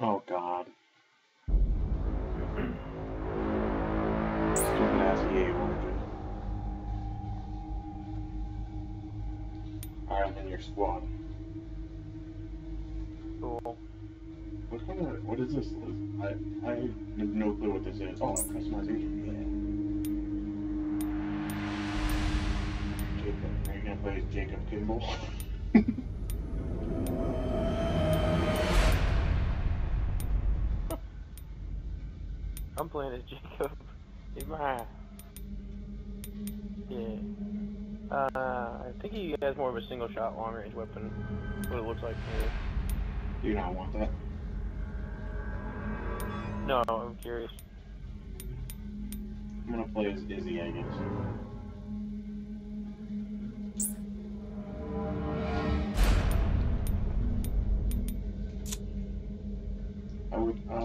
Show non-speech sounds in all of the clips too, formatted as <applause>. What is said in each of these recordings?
Oh god. Stupid ass EA origin. Alright, then your squad. Cool. What kind of what is this? I I have no clue what this is. Oh, customization. Yeah. Jacob. Are you as Jacob Kimble? <laughs> I'm playing as Jacob. He's my. Yeah. Uh, I think he has more of a single shot long range weapon. What it looks like. Do you not want that? No, I'm curious. I'm gonna play as Izzy, I guess.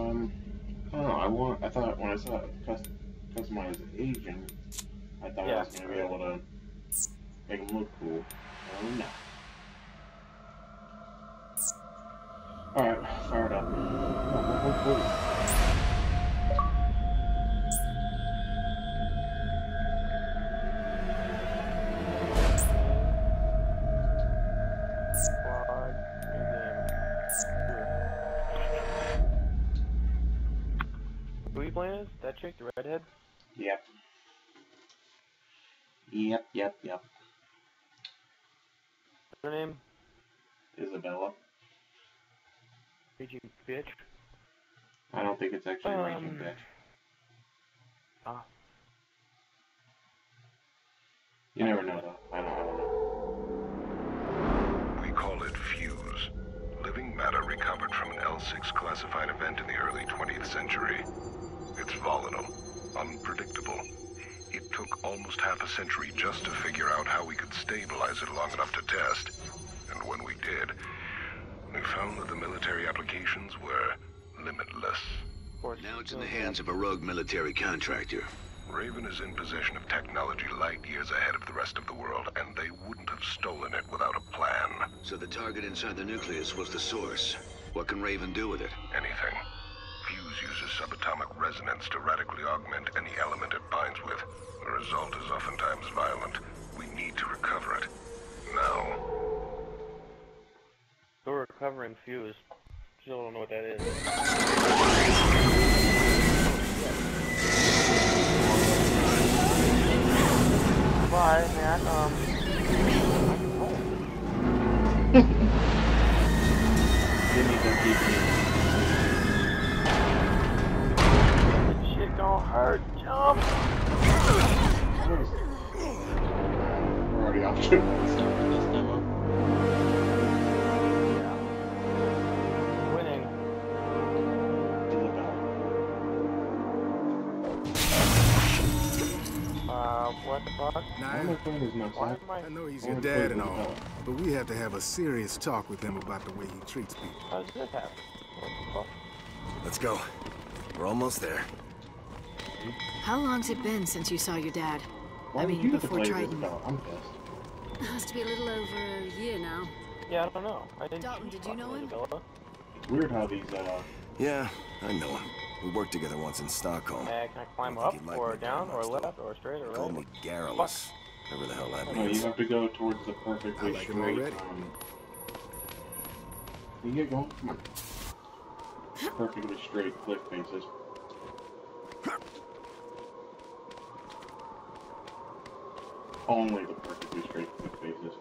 Um, I don't know, I want, I thought when I saw custom, customized agent, I thought I was gonna be able to make him look cool. Oh no. Alright, fire it up. Yep, yep, yep. What's her name? Isabella. Raging bitch. I don't think it's actually Um, ranking bitch. Ah. You never know though. I don't know. We call it fuse. Living matter recovered from an L6 classified event in the early 20th century. It's volatile, unpredictable. It took almost half a century just to figure out how we could stabilize it long enough to test. And when we did, we found that the military applications were limitless. Now it's in the hands of a rogue military contractor. Raven is in possession of technology light years ahead of the rest of the world, and they wouldn't have stolen it without a plan. So the target inside the nucleus was the source. What can Raven do with it? Anything. Fuse uses subatomic resonance to radically augment any element it binds with. The result is oftentimes violent. We need to recover it. Now. Go recovering fuse. Still don't know what that is. Bye, man. Um. <laughs> Didn't even keep me. Hurt. Jump. What is it? We're already off to a good start with this demo. Winning. Uh, what the fuck? Why am I playing as Why myself? am I? I know he's your dad and all, but we have to have a serious talk with him about the way he treats people. How does this happen? What the fuck? Let's go. We're almost there. How long's it been since you saw your dad? Why I mean, you before Triton. Isabella? I'm pissed. It has to be a little over a year now. Yeah, I don't know. I didn't. Dalton, did you know him? Isabella. It's weird how these, uh, Yeah, I know him. We worked together once in Stockholm. Uh, can I climb I up, think he'd like or me down, or much, though. left, or straight, or Call right? me Garrulous. Whatever the hell that no, you have to go towards the perfectly I like straight, already. um... Can you get going? Come on. Perfectly straight click faces. Only the perfectly straight click faces.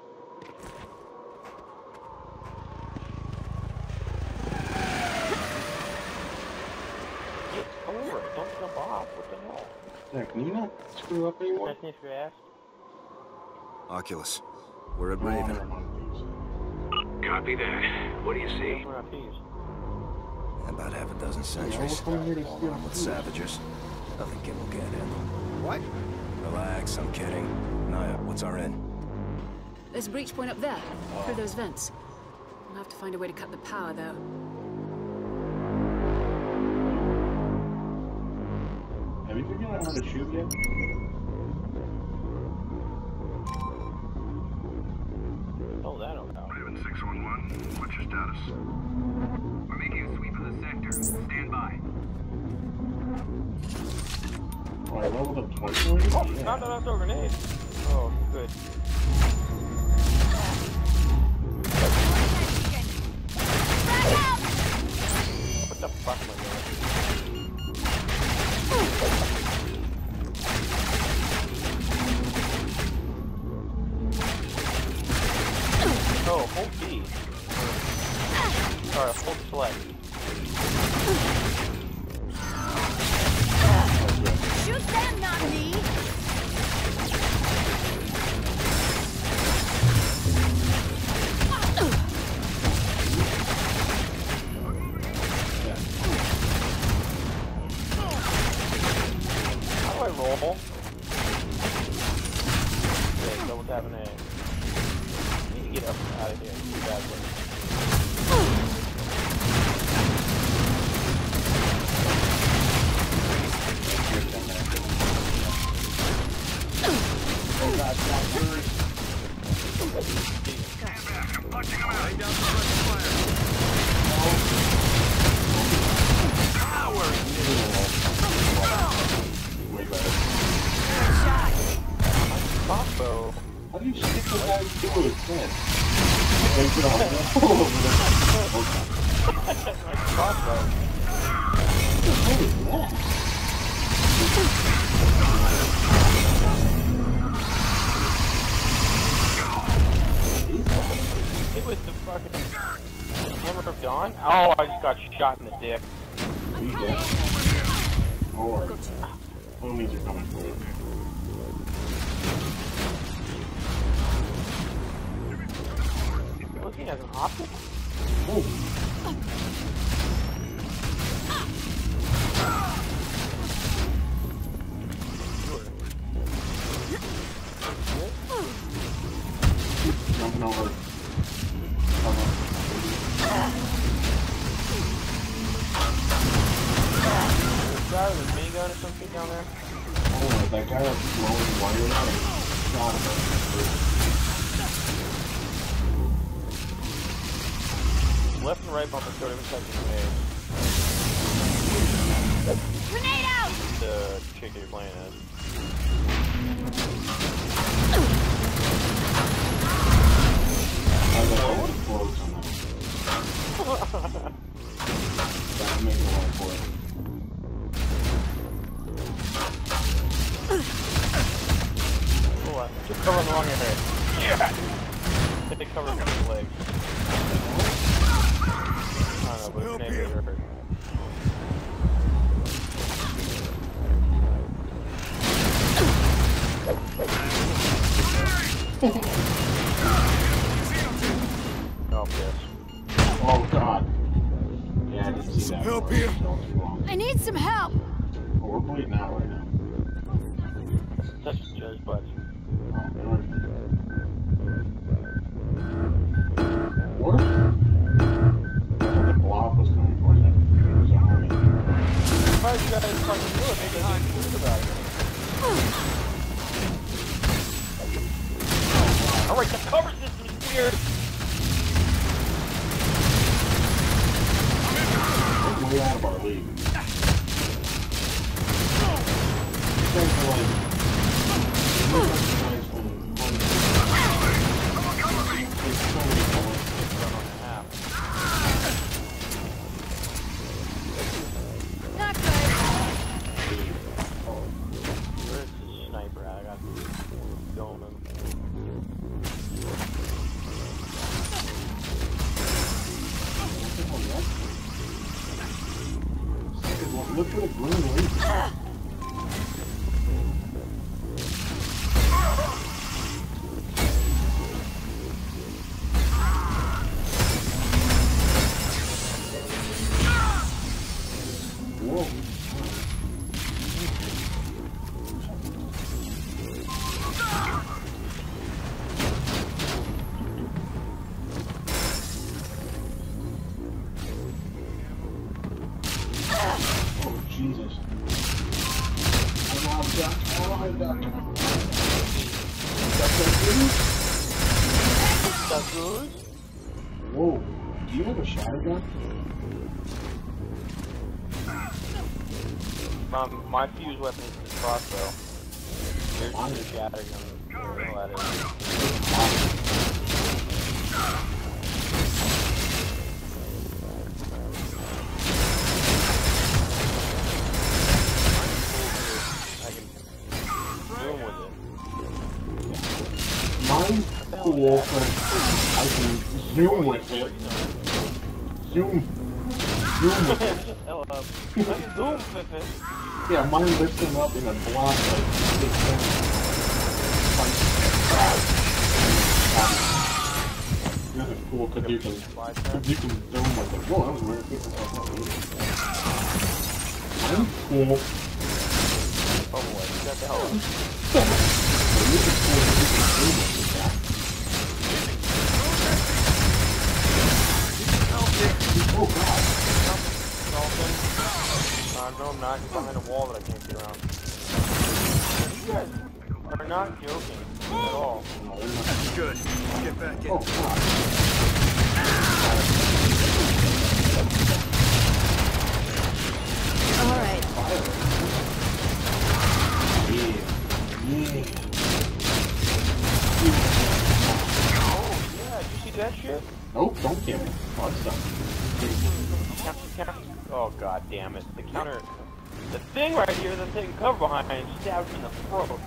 Get over it. Don't jump off. What the hell? Zach, can you not screw up anymore? Can I sniff your ass? Oculus. We're at Raven. never mind, please. Copy that. What do you see? We're not peas. About half a dozen sentries. we're coming All steal with food. Savagers. Nothing Kimble can get in. What? Relax, I'm kidding. Naya, what's our end? There's a breach point up there, through those vents. We'll have to find a way to cut the power, though. Have you figured out how to shoot yet? Oh, don't know. Raven 611, what's your status? We're making a sweep of the sector. Stand by. I leveled up twice already? Oh, Yeah. not that I throw a grenade. Oh, good. What the fuck am I doing? Oh, hold B. Sorry, hold select. Do Okay, double tapping A. I need to get up out of here. Dawn? Oh, I just got shot in the dick. Are you're coming for. Looking at an optic? Sure. Left and right bumper starting with second grenade. Grenade out! <laughs> The chick you're playing as. I like, I want to close on that. That makes a lot for it. Cool. uh, Just cover I don't know, but his name really hurt. Oh, yes. Oh god. Yeah, I didn't see that. help here? That was wrong. I need some help! Oh, we're bleeding out right now. Touch Joe's butt. Oh. What? Did you guys fucking do it? Maybe I didn't about it. Alright, the cover system is weird. We're out of our league. Thanks I got going him. Look for the green leaf. Whoa. Do you have a shatter gun? Um, my fuse weapon is the crossbow. Here's Mine the is- shatter gun. Well, that is. I can zoom with it. Mine's cool, but I can zoom with it. Zoom. Zoom with it. Hell up. I can zoom with it. Yeah, mine lifts him up in a block like six This is cool because you can, Slide cause you can zoom with it. Whoa, that was weird. Mine's cool. Oh boy, you got the hell up. This is cool because you can zoom with Oh god. Dolphin. Uh, no, I'm not. Behind a wall that I can't get around. You guys are not joking at all. No, they're not. Good. Get back in. Oh god. Yeah. Yeah. Oh, yeah, did you see that shit? Nope, don't kill me. Oh. Oh, god damn it. The counter. The thing right here I'm taking cover behind stabbed me in the throat.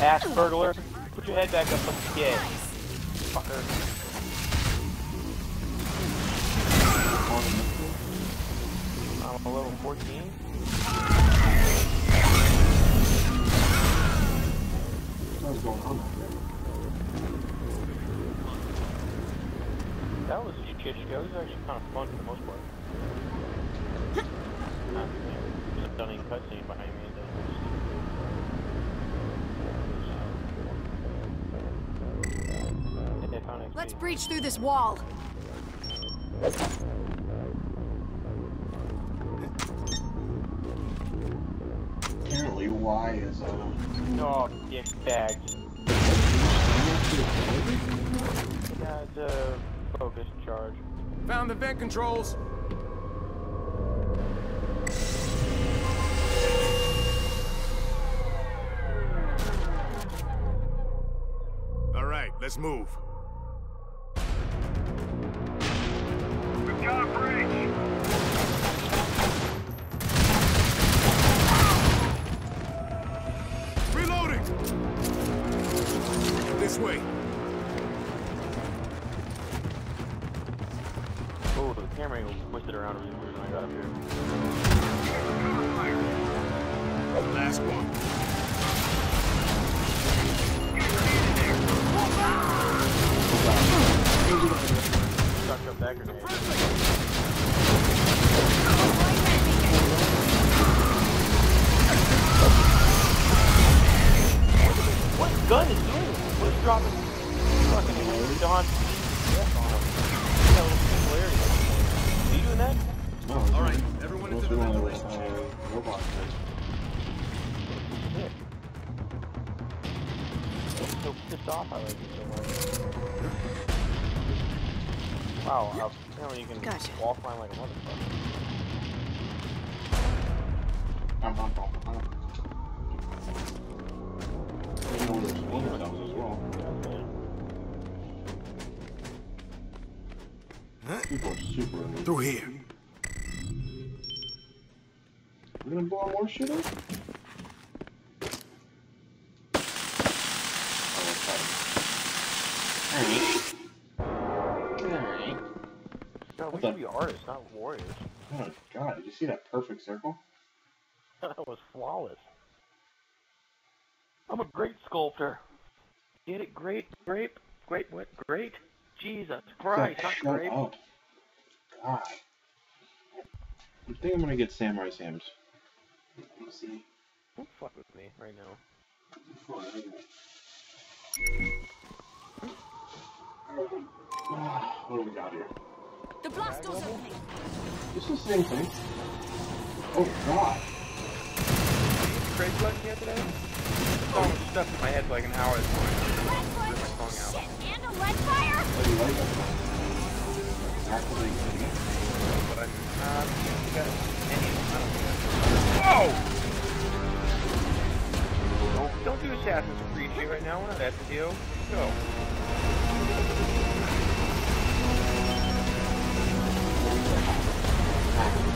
Ass burglar. Back Let's breach through this wall. Apparently, Y is uh. Oh, dick bags. Yeah, it's a focus charge. Found the vent controls. All right, let's move. Oh, the camera angle twisted around really weird when I got up here. Last one. Stuck up that grenade. What gun is doing? What is dropping fucking Don death on him? That little singularity. Are you doing that? No, All right, everyone What's into the going ventilation chamber. uh, robot? So pissed off I like it so much. Wow, uh, apparently you can Gotcha. wall climb like a motherfucker. People are super annoying. Through here. We're gonna blow more shit up? Oh, Alright. Alright. No, we What should the- be artists, not warriors. Oh god, did you see that perfect circle? <laughs> that was flawless. I'm a great sculptor. Get it? Great, grape, great, what? Great? Jesus Christ, not Shut grape. up. God. I think I'm gonna get Samurai Sam's. Let's see. Don't fuck with me right now. <sighs> What do we got here? The blast door's opening. It's the same thing. Oh god. Craig Blood yet today? The song was stuck in my head for like an hour this morning. I ripped my song out. And a lead fire? But I, um, you got any, Whoa! Don't, don't do Assassin's Creed shit right now. We're not after you. Go. We're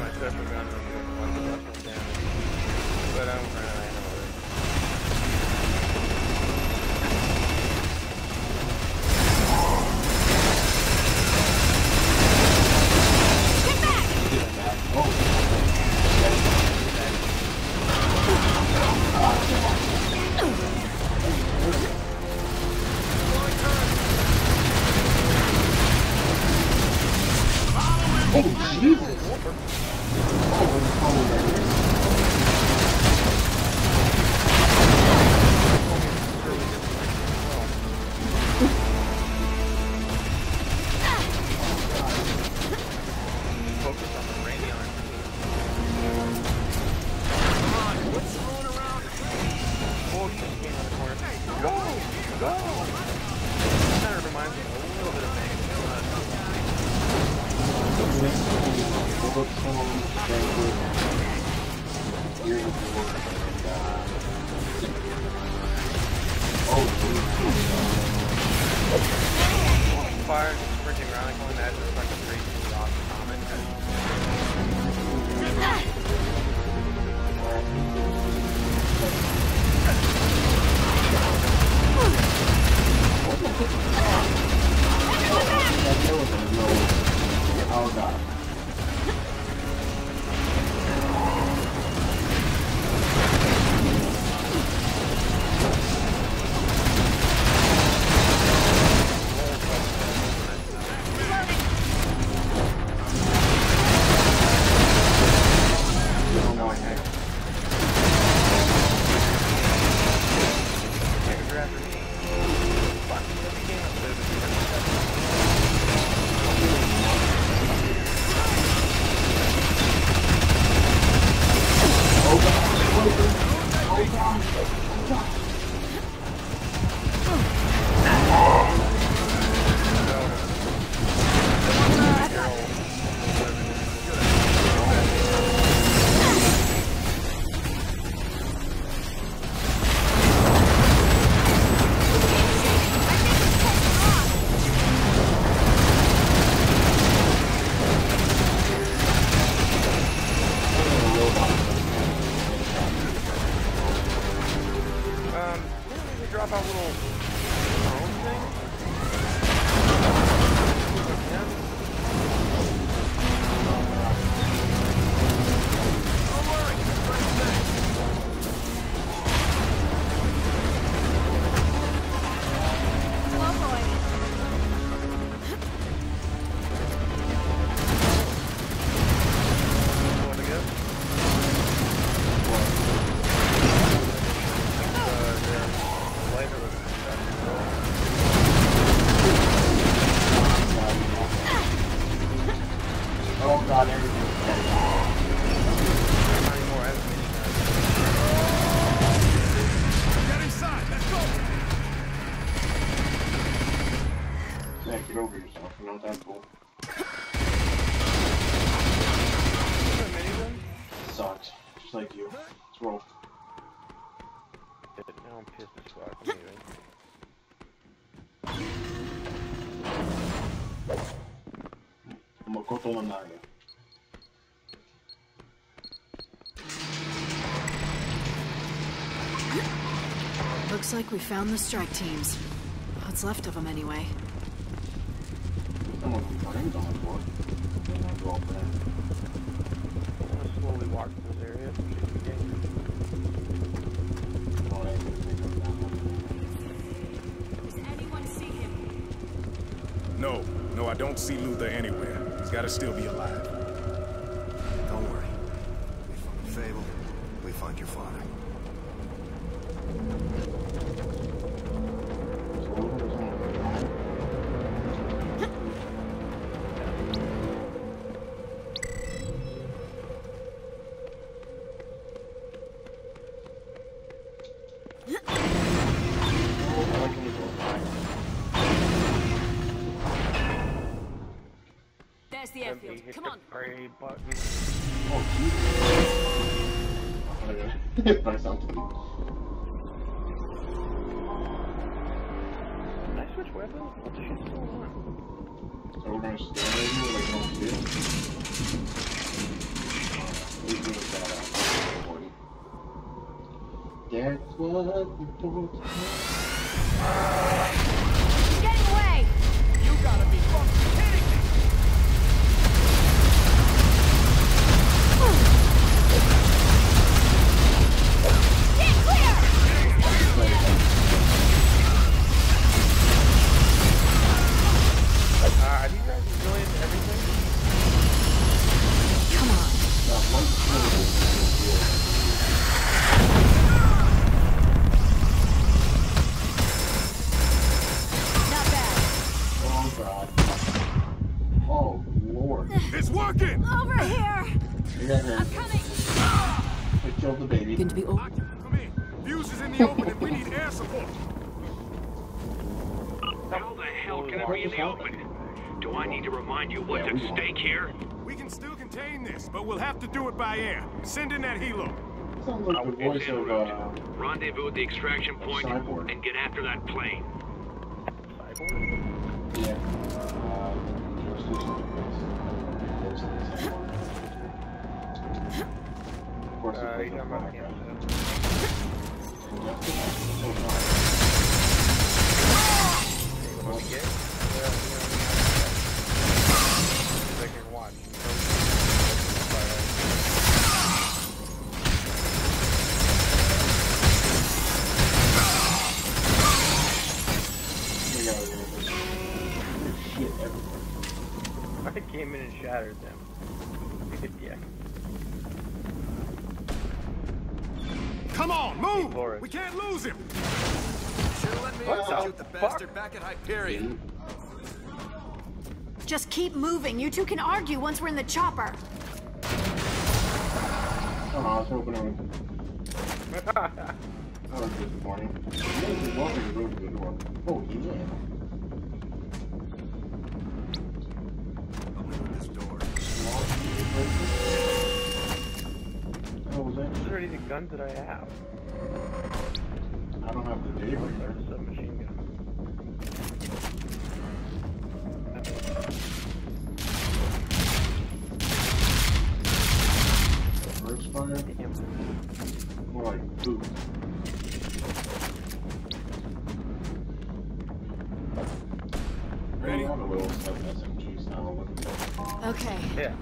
my special gun. I'm doing one special damage. But I'm running out Go! Kind of reminds me a little bit of Megan. Didn't we drop yourself, you know that's cool. Sucks. Just like you. Let's roll. Now I'm pissed as fuck. I'm leaving. Makoto no Naga. Looks like we found the strike teams. What's left of them anyway? The go up there. I'm gonna slowly walk this area. That. No, no, I don't see Luther anywhere. He's gotta still be alive. Don't worry. We find Fable, we find your father. Jesus. Hit by something. Can I switch weapons? What the shit's going on? So we're gonna stand right like no kid. He's doing that out. Important. That's what important. Getting away! You gotta be fucking kidding me! It's working! Over here! You. I'm coming! I killed the baby. Going to be all. Come in. Fuse is in the open and we need air support. How the hell can it be in the open? Do I need to remind you what's at stake here? We contain this, but we'll have to do it by air. Send in that helo. Sounds like the voice of uh Rendezvous at the extraction point Cyborg. and get after that plane. Cyborg? yeah. Uh, jurisdiction defense. Of course, Uh, it's you're talking about America. Kansas. I came in and shattered them. yeah. Come on, move! Flores. We can't lose him! Should've let me What the execute the fuck? bastard back at Hyperion. Just keep moving. You two can argue once we're in the chopper. Oh, I was hoping it was. That <laughs> was disappointing. He was that? These are any guns that I have. I don't have the There's daybreaker. a submachine gun. First fire? More like boot. Ready? On a little stuff SMG style looking thing. Okay. Yeah.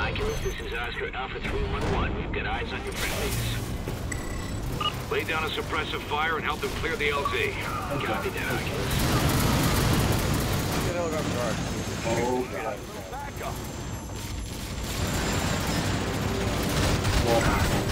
Oculus, this is Oscar Alpha 311. We've got eyes on your friendlies. Lay down a suppressive fire and help them clear the LZ. Copy that, Oculus. Get out of guard. Oh god. Back up. Well,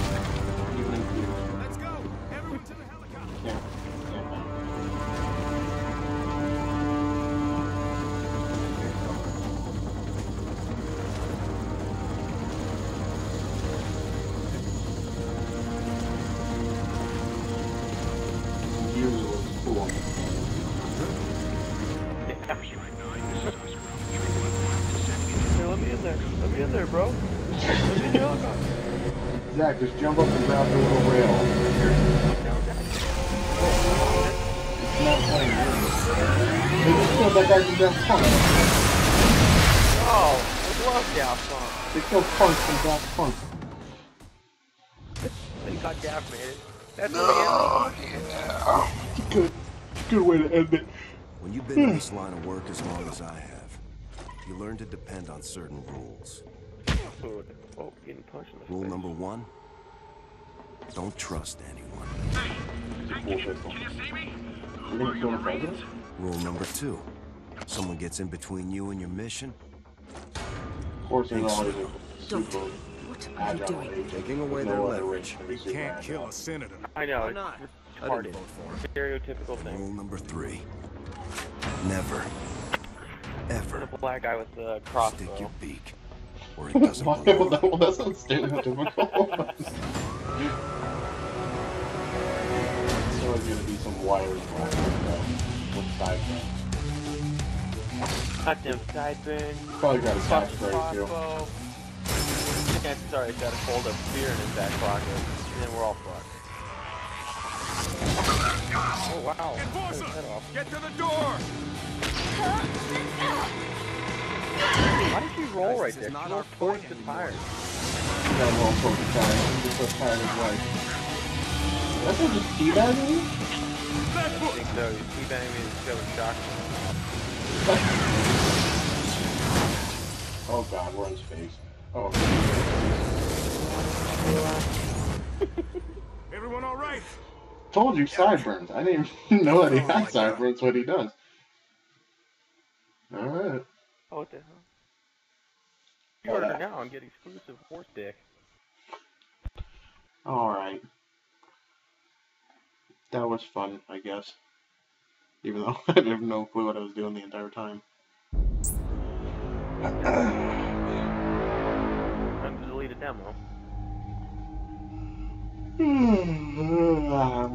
Hey, let me in there. Let me in there, bro. Let me in the helicopter. Zach, just jump up and grab the little rail. It's not playing. They just killed that guy from Daft Punk. Oh, I love Daft Punk. They killed Punk from Daft Punk. They got Daft made. That's the yeah. Good, good way to end it. When you've been in this line of work as long as I have, you learn to depend on certain rules. Oh, getting punched in the Rule face. number one, don't trust anyone. Cool pistol. see me? You're gonna kill the president? Rule number two. Someone gets in between you and your mission, Of course, there's always a Don't. What are you doing? Taking away their no other leverage. reason to be super Can't kill a senator. I know, Why it's not? it's I retarded. didn't vote for him. Stereotypical thing. Rule number three. Never, ever The black guy with the stick crossbow. your beak where it <laughs> doesn't Why? belong. Well, that, well, that's not stereotypical. There's always gonna be some wires black with sideburns. Got them sideburns. Probably got a side the spray too. crossbow. I think I got a hold of beer in his back pocket. And then we're all fucked. Oh wow. Cut his Enforcer! Get to the door! Why did she roll Guys, right this is there? not She our rolled towards fight the anymore. tires. Got a little poke tired. I'm just so tired of life. That's what just teabagging you? I think so. He's teabagging me and discovered shock. Oh god, we're in space. Oh. Everyone all right? Told you sideburns. I didn't even <laughs> know that he oh had sideburns. What he does. All right. Oh, what the hell? You order now and get exclusive horse dick. All right. That was fun, I guess. Even though <laughs> I have no clue what I was doing the entire time. Time to delete a demo. Um,